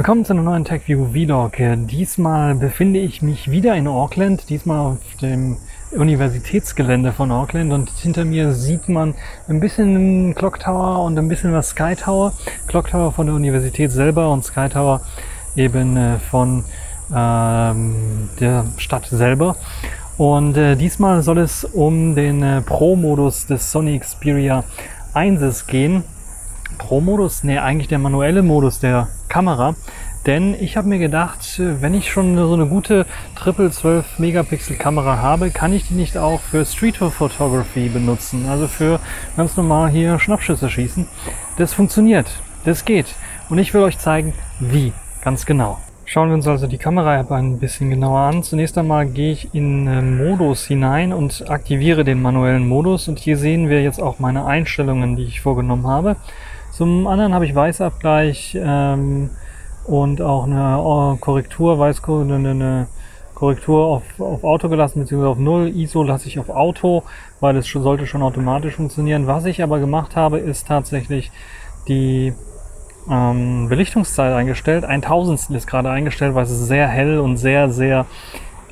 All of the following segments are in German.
Willkommen zu einem neuen TechView Vlog. Diesmal befinde ich mich wieder in Auckland, diesmal auf dem Universitätsgelände von Auckland und hinter mir sieht man ein bisschen Clock Tower und ein bisschen was Sky Tower. Clock Tower von der Universität selber und Sky Tower eben äh, von ähm, der Stadt selber. Und äh, diesmal soll es um den äh, Pro-Modus des Sony Xperia 1 gehen. Pro-Modus? Ne, eigentlich der manuelle Modus der Kamera. Denn ich habe mir gedacht, wenn ich schon so eine gute Triple 12 Megapixel Kamera habe, kann ich die nicht auch für Street Photography benutzen. Also für ganz normal hier Schnappschüsse schießen. Das funktioniert. Das geht. Und ich will euch zeigen, wie. Ganz genau. Schauen wir uns also die Kamera-App ein bisschen genauer an. Zunächst einmal gehe ich in äh, Modus hinein und aktiviere den manuellen Modus. Und hier sehen wir jetzt auch meine Einstellungen, die ich vorgenommen habe. Zum anderen habe ich Weißabgleich ähm, und auch eine äh, Korrektur, Weißkorrektur, eine, eine Korrektur auf, auf Auto gelassen, beziehungsweise auf Null. ISO lasse ich auf Auto, weil es schon, sollte schon automatisch funktionieren. Was ich aber gemacht habe, ist tatsächlich die ähm, Belichtungszeit eingestellt. Ein Tausendstel ist gerade eingestellt, weil es sehr hell und sehr, sehr,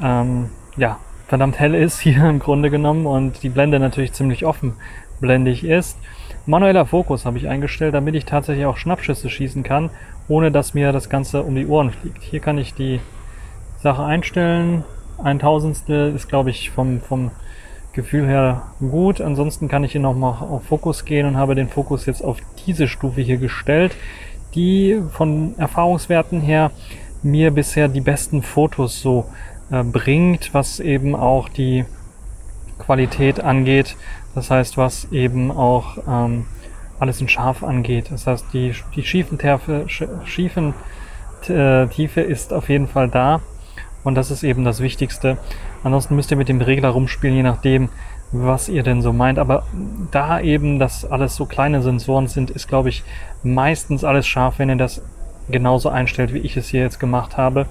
ähm, ja, verdammt hell ist hier im Grunde genommen und die Blende natürlich ziemlich offenblendig ist. Manueller Fokus habe ich eingestellt, damit ich tatsächlich auch Schnappschüsse schießen kann, ohne dass mir das Ganze um die Ohren fliegt. Hier kann ich die Sache einstellen. Ein Tausendstel ist, glaube ich, vom, vom Gefühl her gut. Ansonsten kann ich hier nochmal auf Fokus gehen und habe den Fokus jetzt auf diese Stufe hier gestellt, die von Erfahrungswerten her mir bisher die besten Fotos so äh, bringt, was eben auch die Qualität angeht. Das heißt, was eben auch ähm, alles in scharf angeht. Das heißt, die, die schiefen, Terfe, schiefen äh, Tiefe ist auf jeden Fall da. Und das ist eben das Wichtigste. Ansonsten müsst ihr mit dem Regler rumspielen, je nachdem, was ihr denn so meint. Aber da eben das alles so kleine Sensoren sind, ist, glaube ich, meistens alles scharf, wenn ihr das genauso einstellt, wie ich es hier jetzt gemacht habe.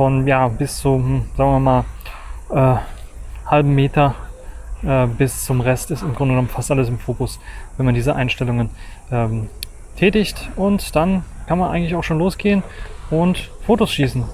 Von ja bis zu, hm, sagen wir mal, äh, halben Meter äh, bis zum Rest ist im Grunde genommen fast alles im Fokus, wenn man diese Einstellungen ähm, tätigt. Und dann kann man eigentlich auch schon losgehen und Fotos schießen.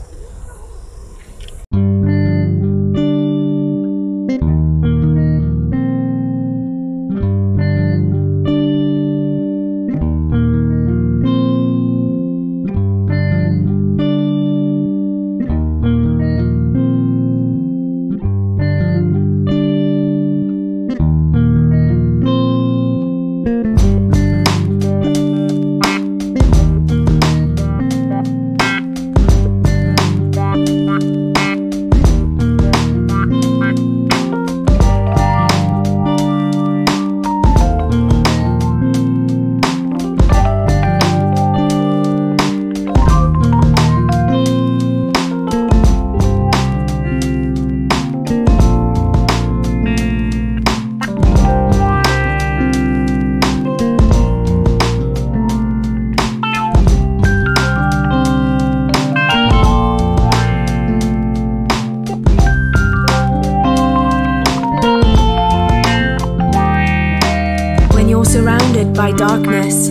By darkness.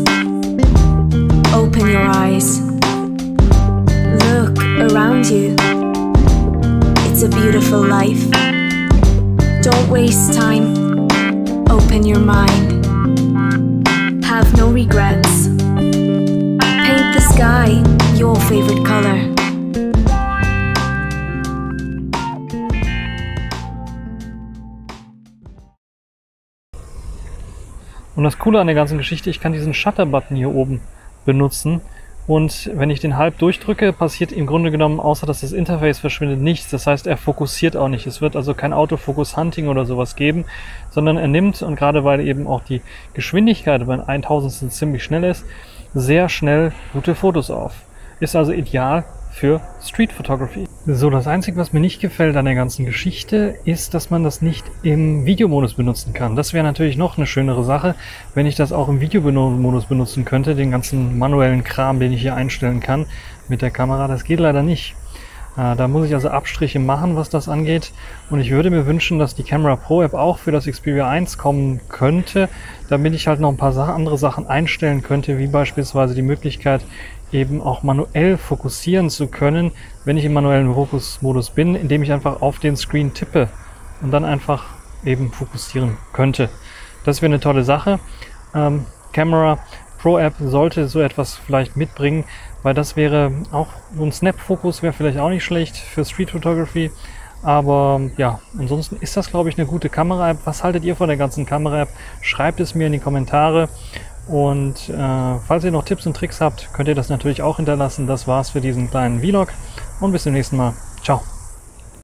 Open your eyes. Look around you. It's a beautiful life. Don't waste time. Open your mind. Have no regrets. Paint the sky your favorite color. Und das Coole an der ganzen Geschichte, ich kann diesen Shutter-Button hier oben benutzen. Und wenn ich den halb durchdrücke, passiert im Grunde genommen, außer dass das Interface verschwindet, nichts. Das heißt, er fokussiert auch nicht. Es wird also kein Autofokus-Hunting oder sowas geben, sondern er nimmt, und gerade weil eben auch die Geschwindigkeit bei 1000 ziemlich schnell ist, sehr schnell gute Fotos auf. Ist also ideal für Street Photography. So, das Einzige, was mir nicht gefällt an der ganzen Geschichte, ist, dass man das nicht im Videomodus benutzen kann. Das wäre natürlich noch eine schönere Sache, wenn ich das auch im Videomodus benutzen könnte, den ganzen manuellen Kram, den ich hier einstellen kann mit der Kamera. Das geht leider nicht. Äh, da muss ich also Abstriche machen, was das angeht. Und ich würde mir wünschen, dass die Camera Pro App auch für das Xperia 1 kommen könnte, damit ich halt noch ein paar andere Sachen einstellen könnte, wie beispielsweise die Möglichkeit, eben auch manuell fokussieren zu können, wenn ich im manuellen Fokusmodus bin, indem ich einfach auf den Screen tippe und dann einfach eben fokussieren könnte. Das wäre eine tolle Sache. Ähm, Camera Pro App sollte so etwas vielleicht mitbringen, weil das wäre auch so ein Snap-Fokus wäre vielleicht auch nicht schlecht für Street Photography. Aber ja, ansonsten ist das, glaube ich, eine gute Kamera-App. Was haltet ihr von der ganzen Kamera-App? Schreibt es mir in die Kommentare. Und äh, falls ihr noch Tipps und Tricks habt, könnt ihr das natürlich auch hinterlassen. Das war's für diesen kleinen Vlog und bis zum nächsten Mal. Ciao.